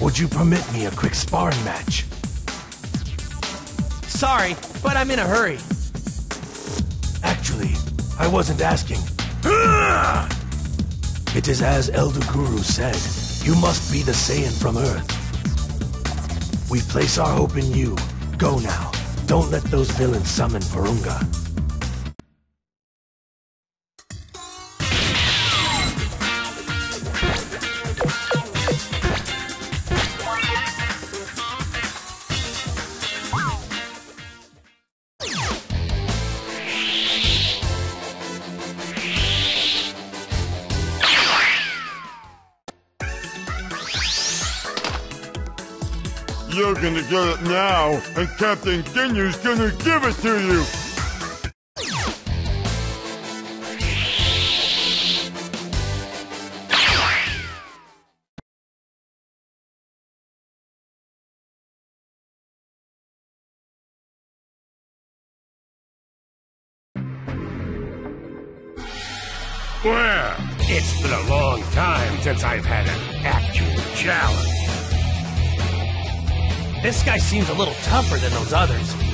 Would you permit me a quick sparring match? Sorry, but I'm in a hurry. Actually, I wasn't asking. It is as Elder Guru said, you must be the Saiyan from Earth. We place our hope in you. Go now. Don't let those villains summon Porunga. You're gonna get it now, and Captain Ginyu's gonna give it to you! Well, it's been a long time since I've had an actual challenge. This guy seems a little tougher than those others.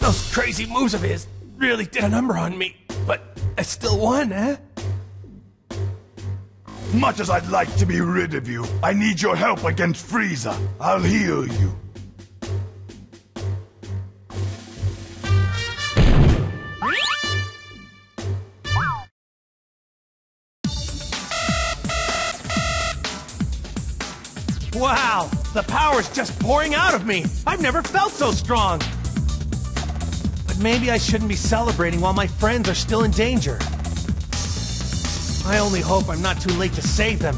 Those crazy moves of his really did a number on me, but I still won, eh? Much as I'd like to be rid of you, I need your help against Frieza. I'll heal you. Wow, the power's just pouring out of me. I've never felt so strong. But maybe I shouldn't be celebrating while my friends are still in danger. I only hope I'm not too late to save them.